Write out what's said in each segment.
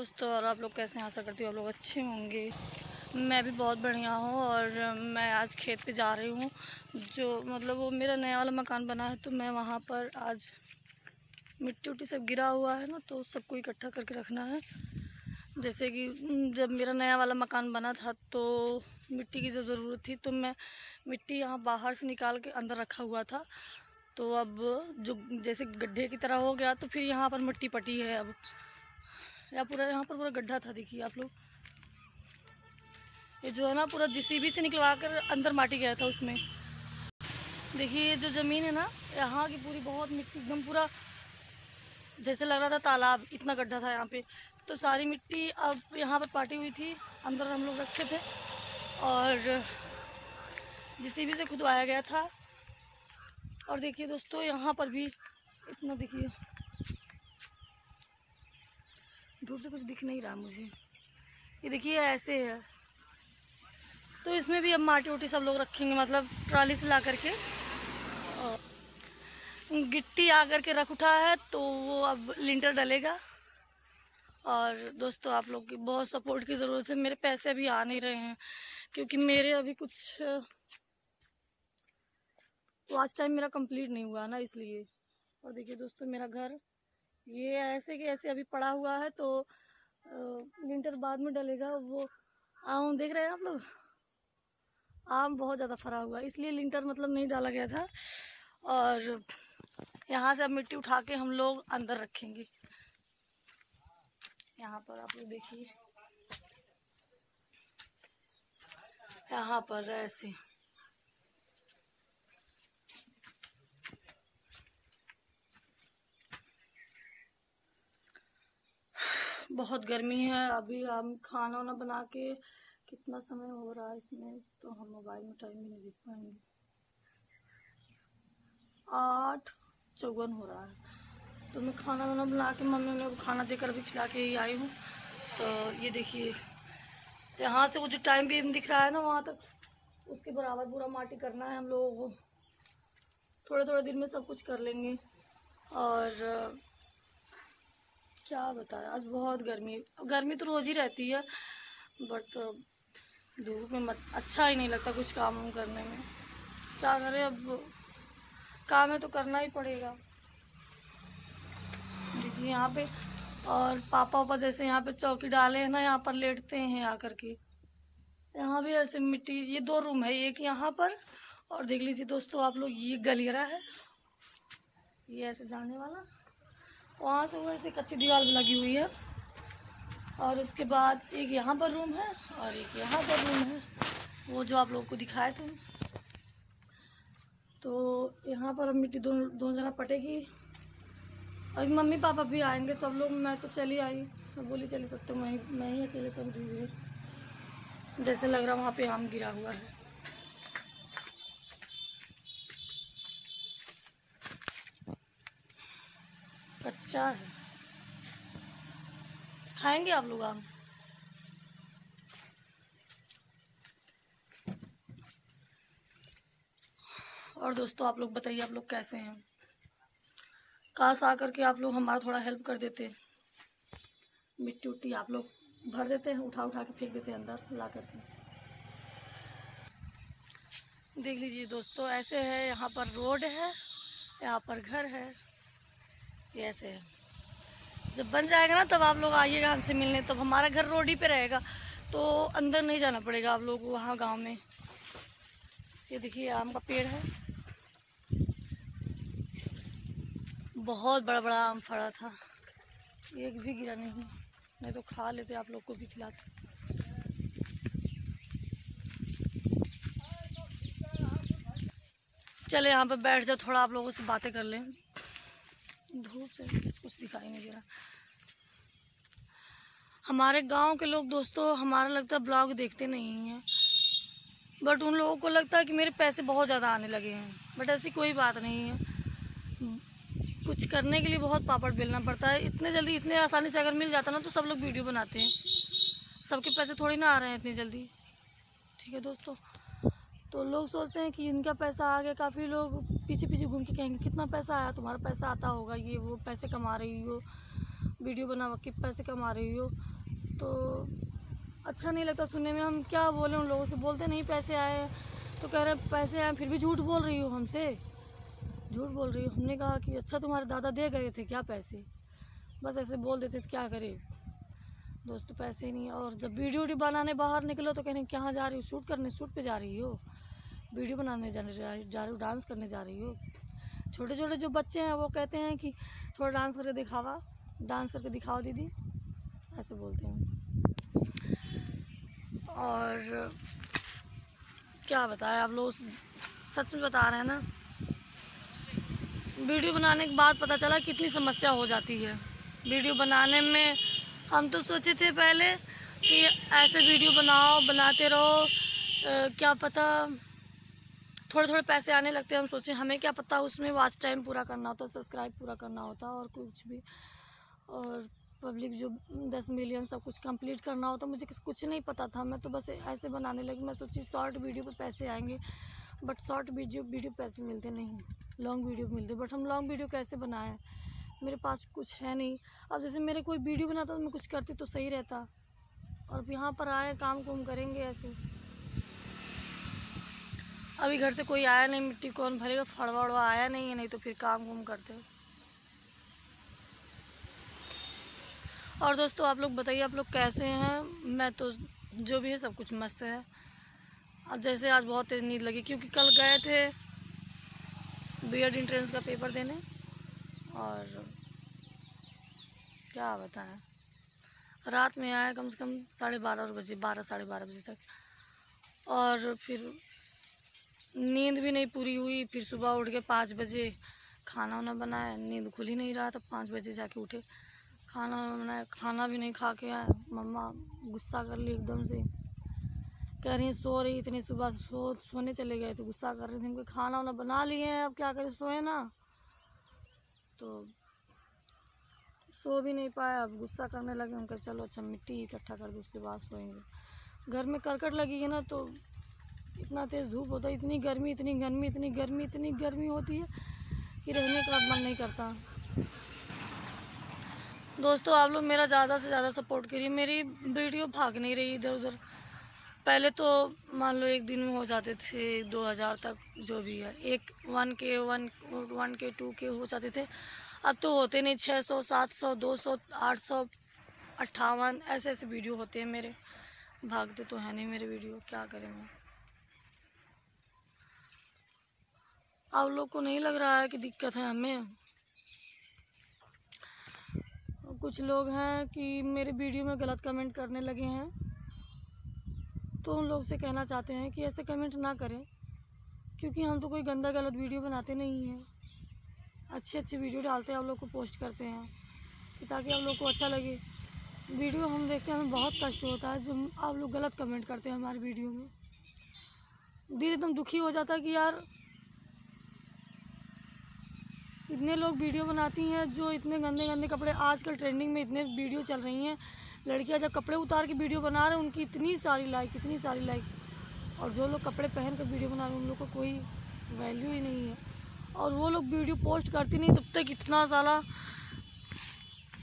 दोस्तों, और आप लोग कैसे आशा करती हूँ आप लोग अच्छे होंगे। मैं भी बहुत बढ़िया हूँ और मैं आज खेत पे जा रही हूँ। जो मतलब वो मेरा नया वाला मकान बना है तो मैं वहाँ पर आज मिट्टी उट्टी सब गिरा हुआ है ना तो सबको इकट्ठा करके रखना है। जैसे कि जब मेरा नया वाला मकान बना था तो मिट्टी की जब ज़रूरत थी तो मैं मिट्टी यहाँ बाहर से निकाल के अंदर रखा हुआ था। तो अब जो जैसे गड्ढे की तरह हो गया तो फिर यहाँ पर मिट्टी पटी है अब। या पूरा, यहाँ पर पूरा गड्ढा था, देखिए आप लोग। ये जो है ना, पूरा जिसीबी से निकलवा कर अंदर माटी गया था उसमें। देखिए, ये जो ज़मीन है ना, यहाँ की पूरी बहुत मिट्टी, एकदम पूरा जैसे लग रहा था तालाब, इतना गड्ढा था यहाँ पे। तो सारी मिट्टी अब यहाँ पर पाटी हुई थी, अंदर हम लोग रखे थे। और जिसीबी से खुदवाया गया था। और देखिए दोस्तों, यहाँ पर भी इतना देखिए। दूर से कुछ दिख नहीं रहा मुझे। ये देखिए ऐसे है। तो इसमें भी अब माटी उटी सब लोग रखेंगे मतलब ट्राली से ला करके और गिट्टी आकर के रख उठा है तो वो अब लिंटर डलेगा। और दोस्तों, आप लोग की बहुत सपोर्ट की ज़रूरत है। मेरे पैसे अभी आ नहीं रहे हैं, क्योंकि मेरे अभी कुछ लास्ट टाइम मेरा कंप्लीट नहीं हुआ ना, इसलिए। और देखिए दोस्तों, मेरा घर ये ऐसे कि ऐसे अभी पड़ा हुआ है तो लिंटर बाद में डलेगा, वो आम देख रहे हैं आप लोग? आम बहुत ज़्यादा फरा हुआ है, इसलिए लिंटर मतलब नहीं डाला गया था। और यहाँ से अब मिट्टी उठा के हम लोग अंदर रखेंगे। यहाँ पर आप लोग देखिए। यहाँ पर ऐसे। बहुत गर्मी है, अभी हम खाना वाना बना के कितना समय हो रहा है इसमें तो हम मोबाइल में टाइम भी नहीं देख पाएँगे। आठ चौवन हो रहा है। तो मैं खाना वाना बना के, मम्मी में खाना देकर भी खिला के ही आई हूँ। तो ये देखिए, यहाँ से वो जो टाइम भी दिख रहा है ना, वहाँ तक उसके बराबर पूरा माटी करना है हम लोगों। को थोड़े थोड़े दिन में सब कुछ कर लेंगे। और क्या बताएँ? आज बहुत गर्मी गर्मी तो रोज़ ही रहती है बट धूप में मत अच्छा ही नहीं लगता कुछ काम वाम करने में। क्या करें अब? काम है तो करना ही पड़ेगा। देखिए यहाँ पे, और पापा पापा जैसे यहाँ पे चौकी डाले हैं ना, यहाँ पर लेटते हैं आकर के। यहाँ भी ऐसे मिट्टी, ये दो रूम है, एक यहाँ पर, और देख लीजिए दोस्तों आप लोग, ये गलियरा है। ये ऐसे जाने वाला। वहाँ से वो ऐसे कच्ची दीवार लगी हुई है। और उसके बाद एक यहाँ पर रूम है और एक यहाँ पर रूम है। वो जो आप लोगों को दिखाए थे। तो यहाँ पर मिट्टी दोनों दोनों जगह पटेगी। अभी मम्मी पापा भी आएँगे सब लोग। मैं तो चली आई। मैं बोली, चली तब तो मैं मैं ही अकेले कम हुई जैसे लग रहा वहाँ पे आम गिरा हुआ है। कच्चा है। खाएँगे आप लोग आम? और दोस्तों, आप लोग बताइए, आप लोग कैसे हैं? काश आ करके आप लोग हमारा थोड़ा हेल्प कर देते। मिट्टी उट्टी आप लोग भर देते हैं उठा उठा के फेंक देते हैं अंदर, ला करके। देख लीजिए दोस्तों, ऐसे है, यहाँ पर रोड है, यहाँ पर घर है। ये ऐसे है? जब बन जाएगा ना, तब आप लोग आइएगा हमसे मिलने। तब हमारा घर रोड ही पे रहेगा तो अंदर नहीं जाना पड़ेगा आप लोग वहाँ गाँव में। ये देखिए, आम का पेड़ है। बहुत बड़ा बड़ा आम फड़ा था। एक भी गिरा नहीं नहीं तो खा लेते आप लोग को भी खिलाते। चले, यहाँ पे बैठ जाओ, थोड़ा आप लोगों से बातें कर लें। दिखाई नहीं दे रहा हमारे गाँव के लोग दोस्तों, हमारा लगता है ब्लॉग देखते नहीं हैं। बट उन लोगों को लगता है कि मेरे पैसे बहुत ज़्यादा आने लगे हैं। बट ऐसी कोई बात नहीं है। कुछ करने के लिए बहुत पापड़ बेलना पड़ता है। इतने जल्दी, इतने आसानी से अगर मिल जाता ना तो सब लोग वीडियो बनाते हैं। सबके पैसे थोड़ी ना आ रहे हैं इतनी जल्दी। ठीक है दोस्तों। तो लोग सोचते हैं कि इनका पैसा आ गया, काफ़ी लोग पीछे पीछे घूम के कहेंगे, कितना पैसा आया तुम्हारा? पैसा आता होगा, ये वो पैसे कमा रही हो, वीडियो बना के पैसे कमा रही हो। तो अच्छा नहीं लगता सुनने में, हम क्या बोले उन लोगों से? बोलते नहीं पैसे आए तो कह रहे पैसे आए, फिर भी झूठ बोल रही हो हमसे? झूठ बोल रही हो? हमने कहा कि अच्छा तुम्हारे दादा दे गए थे क्या पैसे? बस ऐसे बोल देते तो क्या करे? दोस्तों, पैसे ही नहीं और जब वीडियो बनाने बाहर निकलो तो कह रहे कहाँ जा रही हो? शूट करने, शूट पे जा रही हो वीडियो बनाने जाने जा रही जा हो डांस करने जा रही हो। छोटे छोटे जो बच्चे हैं वो कहते हैं कि थोड़ा डांस करके दिखावा डांस करके दिखाओ दीदी ऐसे बोलते हैं। और क्या बताएँ आप लोग सच में बता रहे हैं ना? वीडियो बनाने के बाद पता चला कितनी समस्या हो जाती है। वीडियो बनाने में हम तो सोचे थे पहले कि ऐसे वीडियो बनाओ बनाते रहो आ, क्या पता थोड़े थोड़े पैसे आने लगते हम सोचे, हमें क्या पता उसमें वाच टाइम पूरा करना होता सब्सक्राइब पूरा करना होता और कुछ भी। और पब्लिक जो दस मिलियन सब कुछ कंप्लीट करना होता, मुझे कुछ नहीं पता था। मैं तो बस ऐसे बनाने लगी, मैं सोची शॉर्ट वीडियो पर पैसे आएँगे बट शॉर्ट वीडियो वीडियो पैसे मिलते नहीं लॉन्ग वीडियो मिलते बट हम लॉन्ग वीडियो कैसे बनाएँ? मेरे पास कुछ है नहीं। अब जैसे मेरे कोई वीडियो बनाता तो मैं कुछ करती तो सही रहता। और अब यहाँ पर आए काम कुम करेंगे ऐसे। अभी घर से कोई आया नहीं, मिट्टी कौन भरेगा फड़वा उड़वा आया नहीं है, नहीं तो फिर काम कुम करते और दोस्तों, आप लोग बताइए, आप लोग कैसे हैं? मैं तो जो भी है, सब कुछ मस्त है। जैसे आज बहुत तेज़ नींद लगी, क्योंकि कल गए थे बी एड इंट्रेंस का पेपर देने। और क्या बताएँ? रात में आया कम से कम साढ़े बारह बजे, बारह, साढ़े बारह बजे तक। और फिर नींद भी नहीं पूरी हुई, फिर सुबह उठ के पाँच बजे। खाना वाना बनाया, नींद खुल ही नहीं रहा था, पाँच बजे जाके उठे। खाना बनाया, खाना भी नहीं खा के आए मम्मा गुस्सा कर ली एकदम से। कह रही सो रही, इतनी सुबह सो सोने चले गए थे, गुस्सा कर रही थी। उनके खाना वाना बना लिए हैं, अब क्या करें, सोए ना। तो सो भी नहीं पाया, अब गुस्सा करने लगे। उनका चलो अच्छा मिट्टी इकट्ठा कर दो, उसके बाद सोएँगे। घर में करकट लगी है ना तो इतना तेज़ धूप होता है, इतनी गर्मी इतनी गर्मी इतनी गर्मी इतनी गर्मी होती है कि रहने का मन नहीं करता। दोस्तों, आप लोग मेरा ज़्यादा से ज़्यादा सपोर्ट करिए। मेरी वीडियो भाग नहीं रही इधर उधर। पहले तो मान लो एक दिन में हो जाते थे दो हज़ार तक, जो भी है। एक वन के वन वन के टू के हो जाते थे। अब तो होते नहीं, छः सौ, सात सौ, दो सौ, आठ सौ, अट्ठावन, ऐसे ऐसे वीडियो होते हैं मेरे। भागते तो है नहीं मेरे वीडियो, क्या करें मैं। आप लोग को नहीं लग रहा है कि दिक्कत है हमें? कुछ लोग हैं कि मेरे वीडियो में गलत कमेंट करने लगे हैं। तो उन लोग से कहना चाहते हैं कि ऐसे कमेंट ना करें, क्योंकि हम तो कोई गंदा गलत वीडियो बनाते नहीं हैं। अच्छे अच्छे वीडियो डालते हैं, आप लोग को पोस्ट करते हैं, कि ताकि आप लोग को अच्छा लगे। वीडियो हम देखते हैं, हमें बहुत कष्ट होता है जब आप लोग गलत कमेंट करते हैं हमारे वीडियो में। दिल एकदम दुखी हो जाता है कि यार इतने लोग वीडियो बनाती हैं जो इतने गंदे गंदे कपड़े आजकल ट्रेंडिंग में इतने वीडियो चल रही हैं। लड़कियाँ जब कपड़े उतार के वीडियो बना रहे हैं, उनकी इतनी सारी लाइक इतनी सारी लाइक और जो लोग कपड़े पहन कर वीडियो बना रहे हैं, उन लोग को कोई वैल्यू ही नहीं है। और वो लोग वीडियो पोस्ट करती नहीं, तब तक इतना सारा,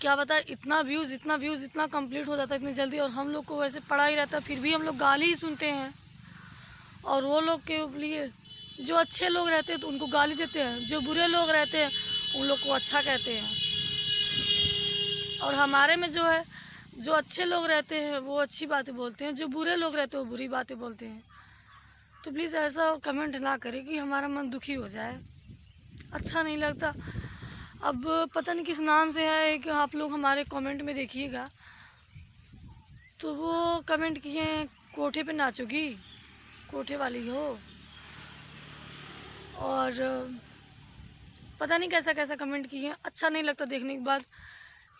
क्या बताए, इतना व्यूज़ इतना व्यूज़ इतना कंप्लीट हो जाता है इतनी जल्दी। और हम लोग को वैसे पढ़ा ही रहता है, फिर भी हम लोग गाली ही सुनते हैं। और वो लोग के लिए जो अच्छे लोग रहते हैं तो उनको गाली देते हैं, जो बुरे लोग रहते हैं, उन लोग को अच्छा कहते हैं। और हमारे में जो है, जो अच्छे लोग रहते हैं, वो अच्छी बातें बोलते हैं, जो बुरे लोग रहते हैं, वो बुरी बातें बोलते हैं। तो प्लीज़ ऐसा कमेंट ना करें कि हमारा मन दुखी हो जाए। अच्छा नहीं लगता। अब पता नहीं किस नाम से है कि आप लोग हमारे कमेंट में देखिएगा। तो वो कमेंट किए कोठे पे नाचोगी? कोठे वाली हो? और पता नहीं कैसा कैसा कमेंट किए हैं। अच्छा नहीं लगता देखने के बाद,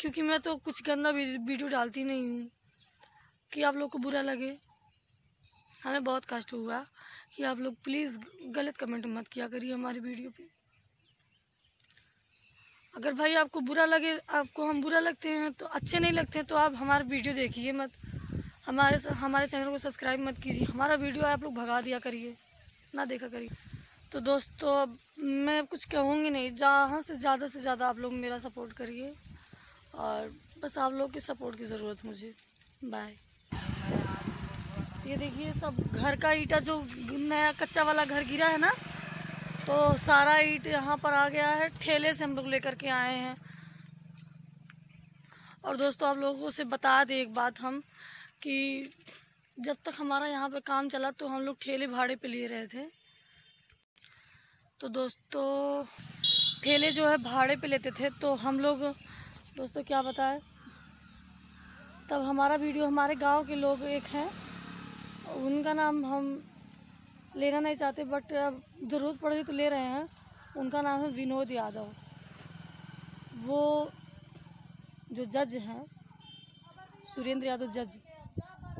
क्योंकि मैं तो कुछ गंदा वीडियो डालती नहीं हूँ, कि आप लोग को बुरा लगे। हमें बहुत कष्ट हुआ कि आप लोग प्लीज़ गलत कमेंट मत किया करिए हमारी वीडियो पे। अगर भाई आपको बुरा लगे, आपको हम बुरा लगते हैं तो अच्छे नहीं लगते हैं तो आप हमारा वीडियो देखिए मत। हमारे हमारे चैनल को सब्सक्राइब मत कीजिए। हमारा वीडियो आप लोग भगा दिया करिए, ना देखा करिए। तो दोस्तों, अब मैं कुछ कहूँगी नहीं। जहाँ से ज़्यादा से ज़्यादा आप लोग मेरा सपोर्ट करिए और बस आप लोग की सपोर्ट की ज़रूरत मुझे। बाय। ये देखिए, सब घर का ईटा जो नया कच्चा वाला घर गिरा है ना तो सारा ईट यहाँ पर आ गया है। ठेले से हम लोग लेकर के आए हैं। और दोस्तों, आप लोगों से बता दें एक बात हम, कि जब तक हमारा यहाँ पे काम चला तो हम लोग ठेले भाड़े पे लिए रहे थे। तो दोस्तों, ठेले जो है भाड़े पे लेते थे तो हम लोग, दोस्तों क्या बताएँ? तब हमारा वीडियो, हमारे गाँव के लोग एक हैं, उनका नाम हम लेना नहीं चाहते बट अब ज़रूरत पड़ रही तो ले रहे हैं। उनका नाम है विनोद यादव। वो जो जज हैं, सुरेंद्र यादव जज,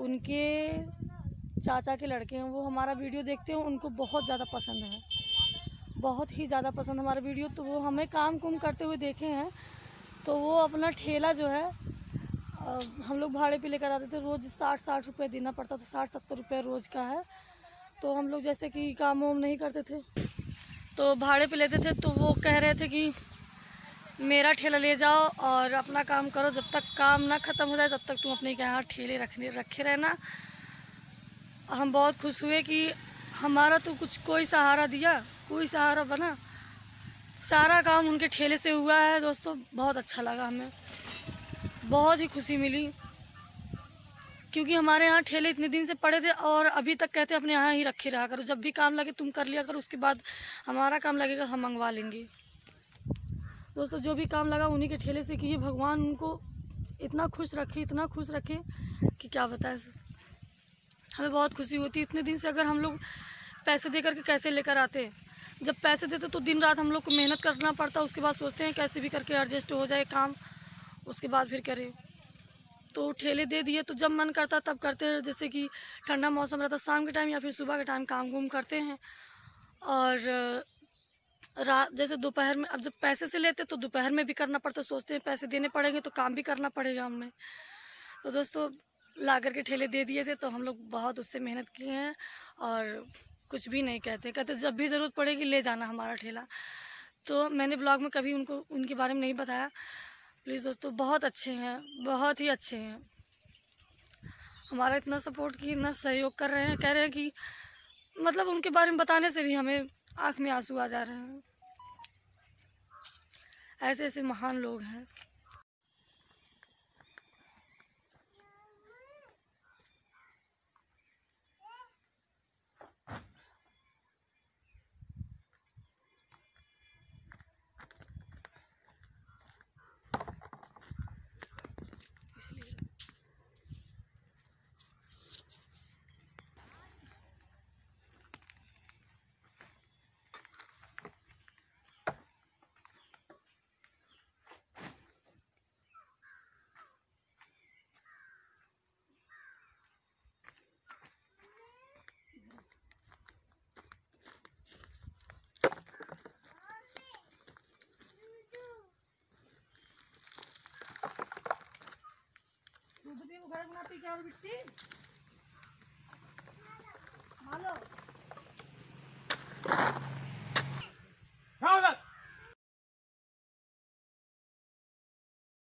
उनके चाचा के लड़के हैं, वो हमारा वीडियो देखते हैं, उनको बहुत ज़्यादा पसंद है। बहुत ही ज़्यादा पसंद हमारा वीडियो। तो वो हमें काम कुम करते हुए देखे हैं। तो वो अपना ठेला जो है हम लोग भाड़े पे लेकर आते थे। रोज़ साठ साठ रुपये देना पड़ता था। साठ सत्तर रुपये रोज़ का है। तो हम लोग जैसे कि काम वाम नहीं करते थे। तो भाड़े पे लेते थे। तो वो कह रहे थे कि, मेरा ठेला ले जाओ और अपना काम करो। जब तक काम ना ख़त्म हो जाए तब तक तुम अपने यहाँ ठेले रखने, रखे रहना। हम बहुत खुश हुए कि हमारा तो कुछ कोई सहारा दिया। कोई सहारा बना। सारा काम उनके ठेले से हुआ है, दोस्तों। बहुत अच्छा लगा हमें। बहुत ही खुशी मिली। क्योंकि हमारे यहाँ ठेले इतने दिन से पड़े थे और अभी तक कहते अपने यहाँ ही रखे रहा करो। जब भी काम लगे तुम कर लिया करो, उसके बाद हमारा काम लगेगा, हम मंगवा लेंगे। दोस्तों, जो भी काम लगा उन्हीं के ठेले से किए। भगवान उनको इतना खुश रखे, इतना खुश रखे कि क्या बताए। हमें बहुत खुशी होती इतने दिन से अगर हम लोग पैसे दे करके कैसे लेकर आते जब पैसे देते तो दिन रात हम लोग को मेहनत करना पड़ता, उसके बाद सोचते हैं कैसे भी करके एडजस्ट हो जाए काम, उसके बाद फिर करें। तो ठेले दे दिए तो जब मन करता तब करते हैं, जैसे कि ठंडा मौसम रहता शाम के टाइम या फिर सुबह के टाइम काम गुम करते हैं। और रात जैसे दोपहर में, अब जब पैसे से लेते तो दोपहर में भी करना पड़ता, सोचते हैं पैसे देने पड़ेंगे तो काम भी करना पड़ेगा हमें। तो दोस्तों ला करके ठेले दे दिए थे तो हम लोग बहुत उससे मेहनत किए हैं और कुछ भी नहीं कहते। कहते जब भी ज़रूरत पड़ेगी ले जाना हमारा ठेला। तो मैंने ब्लॉग में कभी उनको, उनके बारे में नहीं बताया। प्लीज़ दोस्तों, बहुत अच्छे हैं, बहुत ही अच्छे हैं। हमारा इतना सपोर्ट की, इतना सहयोग कर रहे हैं, कह रहे हैं कि मतलब उनके बारे में बताने से भी हमें आँख में आँसू आ जा रहे हैं। ऐसे ऐसे महान लोग हैं। में पी क्या और